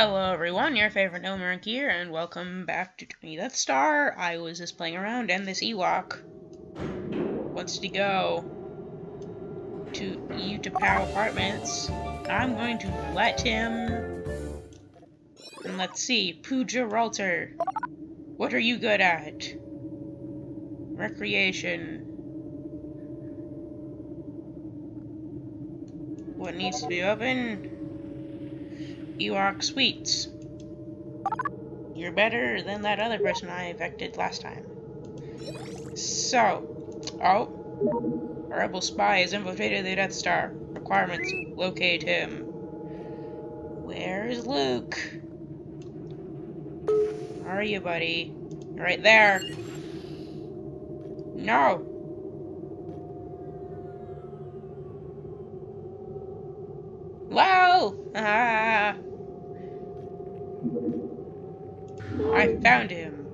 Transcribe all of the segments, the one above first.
Hello everyone, your favorite Nilmerg here, and welcome back to Tiny Death Star. I was just playing around, and this Ewok wants to go to Utapau Apartments. I'm going to let him... And let's see, Pooja Ralter. What are you good at? Recreation. What needs to be open? Ewok Suites. You're better than that other person I infected last time. So, oh, a rebel spy has infiltrated the Death Star. Requirements, locate him. Where's Luke? Where are you, buddy? Right there. No. Ah! I found him.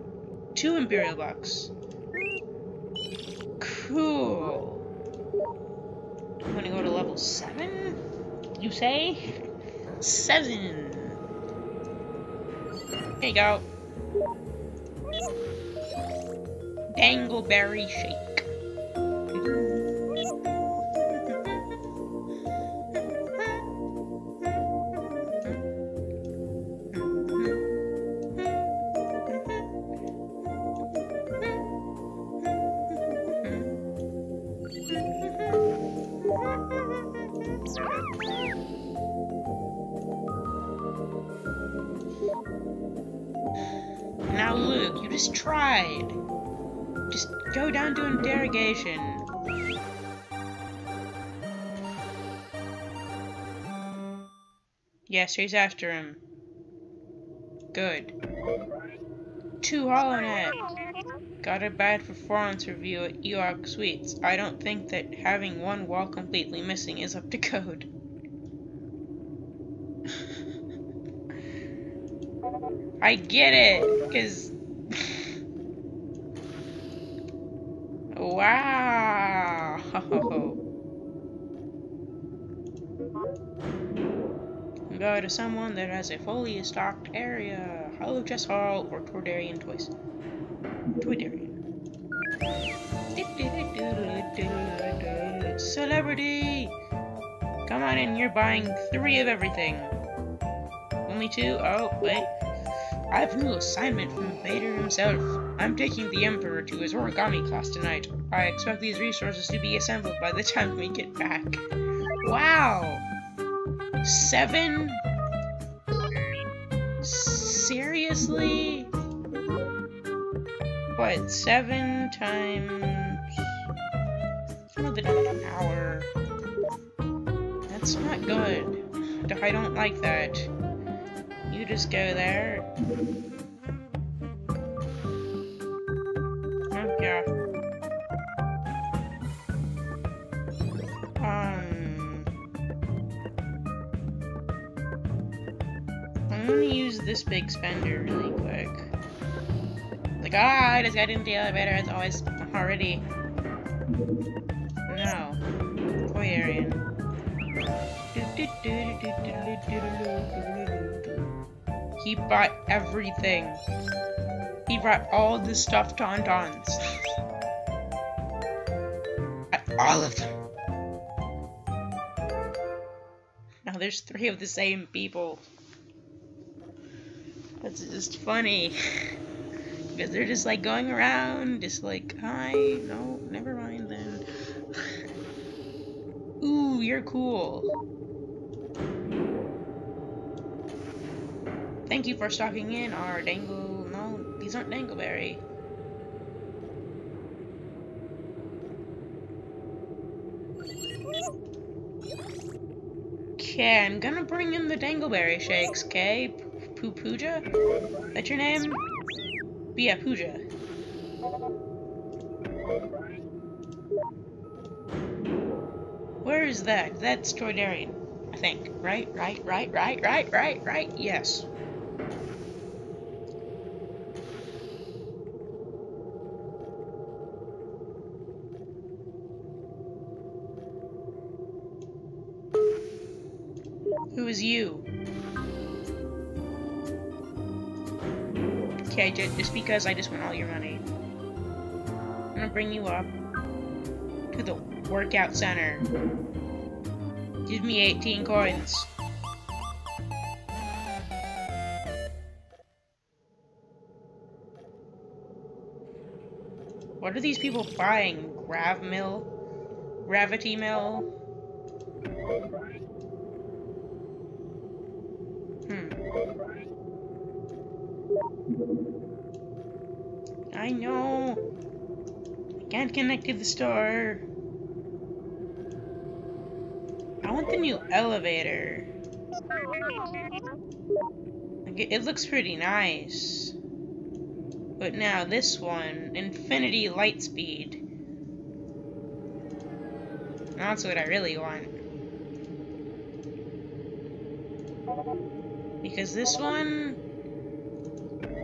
Two Imperial bucks. Cool. I'm gonna go to level 7? You say? 7. There you go. Dangleberry Shake. Now, Luke, you just tried. Just go down to interrogation. Yes, he's after him. Good. Two HoloNet. Got a bad performance review at Ewok Suites. I don't think that having one wall completely missing is up to code. I get it, because... wow! Go to someone that has a fully stocked area. Holochess Hall or Toydarian Toys. Toydarian. Celebrity! Come on in, you're buying three of everything. Only two? Oh, wait. I have a new assignment from Vader himself. I'm taking the Emperor to his origami class tonight. I expect these resources to be assembled by the time we get back. Wow! Seven? Seriously? What, seven times... Of it an hour. That's not good. I don't like that. You just go there. I'm gonna use this big spender really quick. Like, ah, I just got into the elevator, it's always already... No. Toydarian. He bought everything. He brought all the stuffed tauntauns. all of them. Now there's three of the same people. That's just funny. because they're just like going around, just like, hi, no, never mind then. Ooh, you're cool. Thank you for stopping in our dangle. No, these aren't dangleberry. Okay, I'm gonna bring in the dangleberry shakes, okay? Poo Pooja? That's your name? But yeah, Pooja. Where is that? That's Toydarian, I think. Right, right, right, right, right, right, right, yes. Who is you? Okay, just because I just want all your money. I'm gonna bring you up to the workout center. Give me 18 coins. What are these people buying? Grav mill? Gravity mill? Hmm. I know. I can't connect to the store. I want the new elevator. Like, it looks pretty nice. But now this one, Infinity Lightspeed. That's what I really want. Because this one...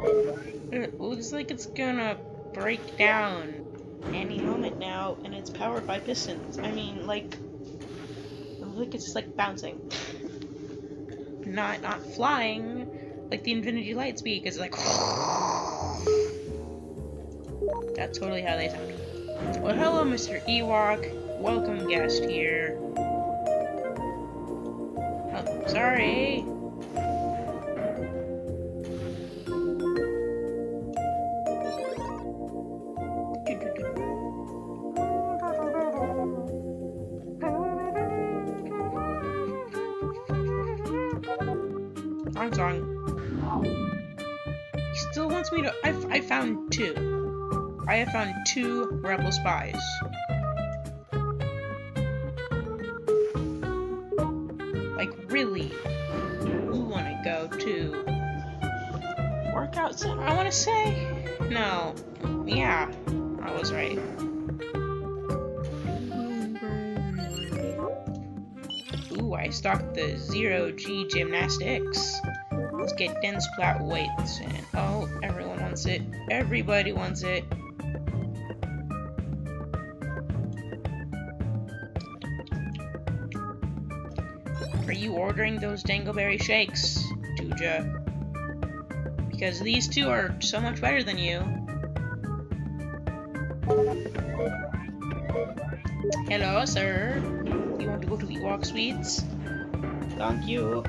It looks like it's gonna break down any moment now, and it's powered by pistons. I mean, like... Like it's just, like, bouncing. not, not flying, like the Infinity Lightspeed, because like... That's totally how they sound. Well, hello, Mr. Ewok. Welcome guest here. Oh, sorry. Song. He still wants me to- I, I found two. I have found two rebel spies. Like, really? You want to go to workout center, I want to say? No. Yeah, I was right. Ooh, I stocked the zero G gymnastics. Let's get dense flat weights and oh, everyone wants it. Everybody wants it. Are you ordering those Dangleberry shakes, Tuja? Because these two are so much better than you. Hello, sir. You want to go to Ewok Suites? Thank you.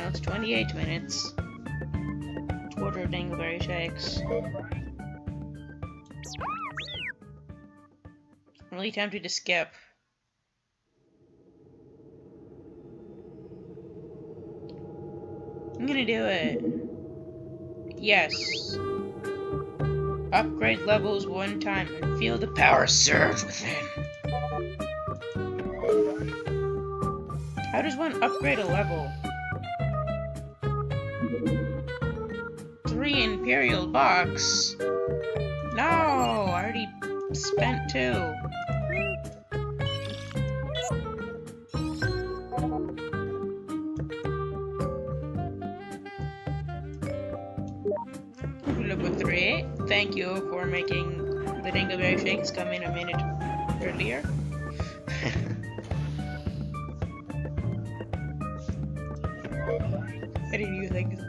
Now it's 28 minutes. To order Dangleberry shakes. Really tempted to skip. I'm gonna do it. Yes. Upgrade levels one time and feel the power surge within. How does one upgrade a level? Three Imperial bucks? No, I already spent two. Number three, thank you for making the Dingleberry Shakes come in a minute earlier.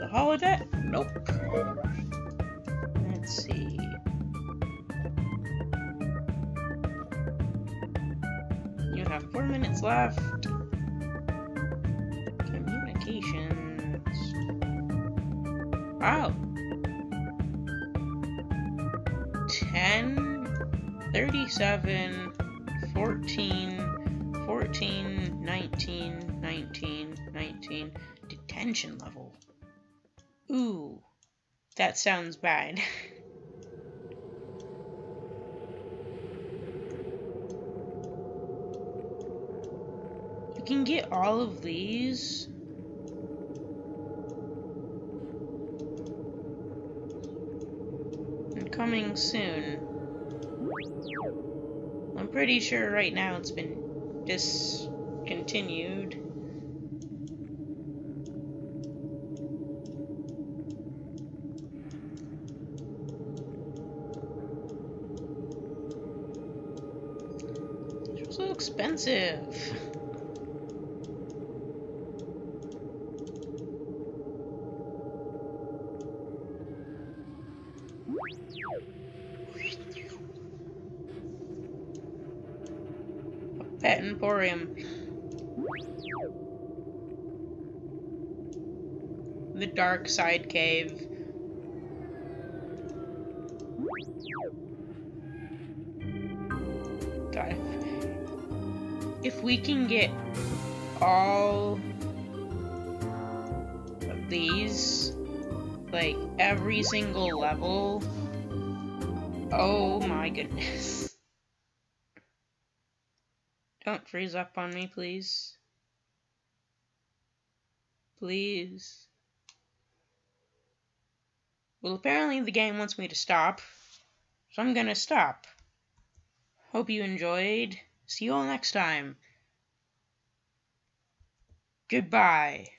the holodeck? Nope. Let's see. You have four minutes left. Communications. Oh. 10, 37, 14, 14, 19, 19, 19. Detention level. Ooh, that sounds bad. you can get all of these. And coming soon. I'm pretty sure right now it's been discontinued. Expensive. Pet Emporium. The Dark Side Cave. God. If we can get all of these, like every single level, oh my goodness. Don't freeze up on me, please. Please. Well, apparently the game wants me to stop, so I'm gonna stop. Hope you enjoyed. See you all next time. Goodbye.